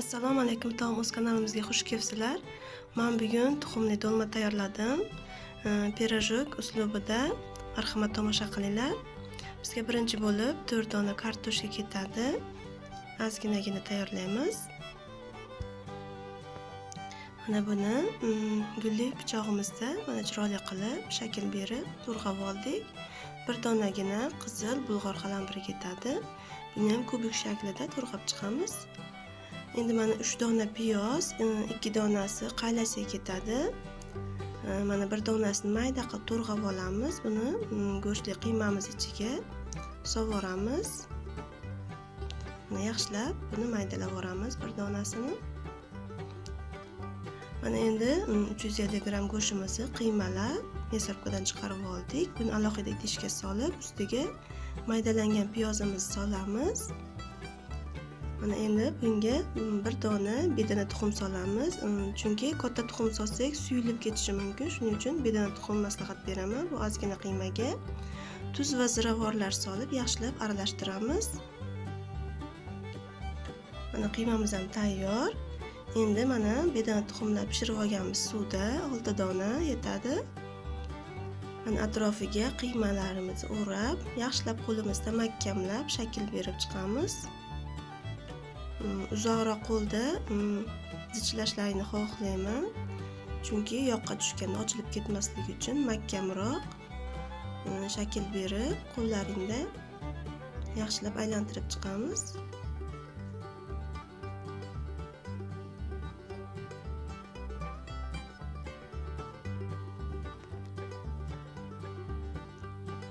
assalomu alaykum taom o'z kanalimizga xush kelibsizlar. Man bugun tuxumli do'lma tayyorladim. Pirojok uslubida marhamat tomosha qilinglar. Bizga birinchi bo'lib to'rt dona kartoshka ketadi. Ozginagina tayyorlaymiz. Mana buni mm, gulli pichog'imizda mana chiroyli qilib shakl berib to'rg'ab oldik. Bir donagina qizil bulg'or qalampiri ketadi. Buni ham kubik shaklida to'rg'ab chiqamiz. Endi mana uch dona piyoz e, ikki donasi qaylasiga ketadi. E, mana bir donasini mayda qilib to'rg'ab olamiz. Buni go'shtli qiymamiz ichiga sovoramiz yaxshilab buni maydalab yuboramiz bir donasini. Mana endi mm, uch yuz ellik gramm go'shtimizni qiymalab мясорубкаdan chiqarib oldik. Buni alohida idishga solib ustiga maydalangan piyozimizni solamiz. Mana endi bunga mm, bir dona bedana tuxum solamiz. Mm, chunki katta tuxum solsak suyulib ketishi mumkin. Shuning uchun bedana tuxum maslahat beraman bu ozgina qiymaga. Tuz va ziravorlar solib yaxshilab aralashtiramiz. Mana qiymamiz ham tayyor. Endi mana bedana tuxumlar pishirib olganmiz suvda. Olti dona yetadi. Mana atrofiga qiymalarimizni o'rab yaxshilab qo'limizda mahkamlab shakl berib chiqamiz. Uzoqroq qo'lda mm, zichlashlarni xohlayman chunki yoqqa tushganda ochilib ketmasligi uchun mahkamroq shakl berib qo'llaringda yaxshilab aylantirib chiqamiz.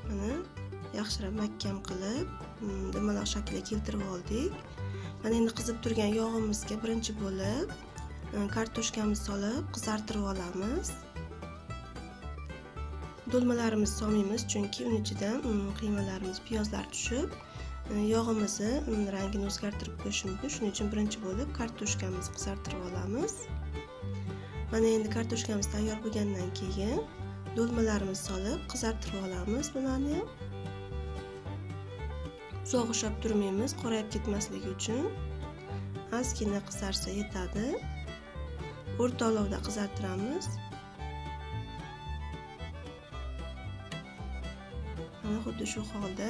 Mana yaxshilab mahkam qilib dumaloq shaklga keltirib oldik. Mana endi qizib turgan yog'imizga birinchi bo'lib e, kartoshkamizni solib qizartirib olamiz. Do'lmalarimizni solmaymiz chunki uni ichidan qiymalarimiz piyozlar tushib e, yog'imizni rangini o'zgartirib qo'yishi mumkin. Shuning uchun birinchi bo'lib kartoshkamizni qizartirib olamiz. Mana endi kartoshkamiz tayyor bo'lgandan keyin do'lmalarimizni solib qizartirib olamiz bularni ham uzoq ushlab turmaymiz qorayib ketmasligi uchun ozgina qizarsa yetadi. O'rta olovda qizartiramiz. Mana xuddi shu holda.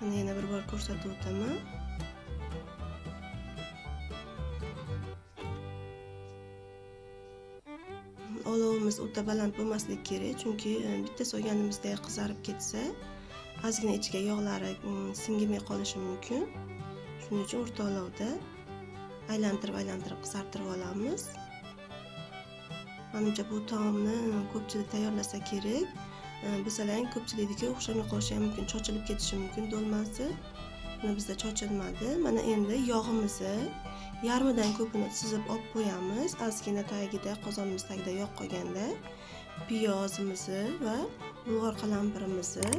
Mana yana bir bor ko'rsatib o'taman. Olovimiz o'ta baland bo'lmasligi kerak chunki e, bitta so'yganimizda qizarib ketsa ozgina ichiga yog'lari singmay qolishi mumkin. Shuning uchun o'rta olovda aylantirib aylantirib qizartirib olamiz. Manimcha bu taomni ko'pchilik tayyorlasa kerak. E, bizalang ko'pchilikniki o'xshamay qolishi ham mumkin chochilib ketishi mumkin do'lmasi. Bizda chochilmadi mana endi yog'imizni yarmidan ko'pini sizib olib qo'yamiz. Ozgina tagida qozonimiz tagida yog' qolganda. Piyozimizni va bulg'or qalampirimizni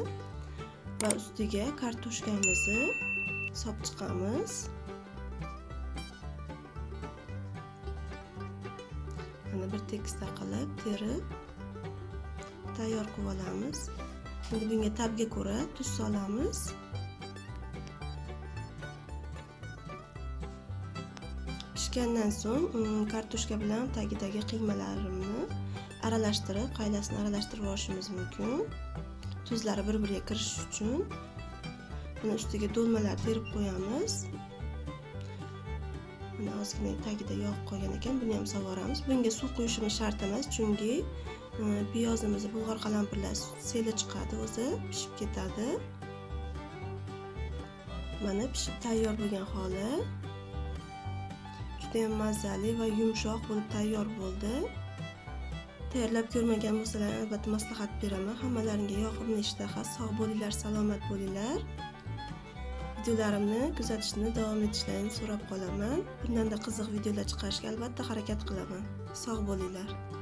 va ustiga kartoshkamizni solib chiqamiz. Mana bir tekisda qilib terib tayyor qilib olamiz endi bunga tabga ko'ra tuz solamiz. Pishgandan so'ng kartoshka bilan tagidagi qiymalarimni aralashtirib qaylasini aralashtirib yuborishimiz mumkin. Tuzlari bir biriga kirish uchun buni ustiga do'lmalar terib qo'yamiz. Mana ozgina tagida yog' qolgan ekan buni ham sovoramiz bunga suv quyishimiz shart emas chunki piyozimiz piyozimizni bulg'or qalampirlar seli chiqadi o'zi pishib ketadi. Mana pishib tayyor bo'lgan holi judayam mazali va yumshoq bo'lib tayyor bo'ldi. Tayyorlab ko'rmagan bo'lsalar albatta maslahat beraman. Hammalaringga yoqimli ishtaha sog' bo'linglar salomat bo'linglar. Videolarimni kuzatishni davom etishlarini so'rab qolaman. Bundanda qiziq videolar chiqarishga albatta harakat qilaman. Sog' bo'linglar.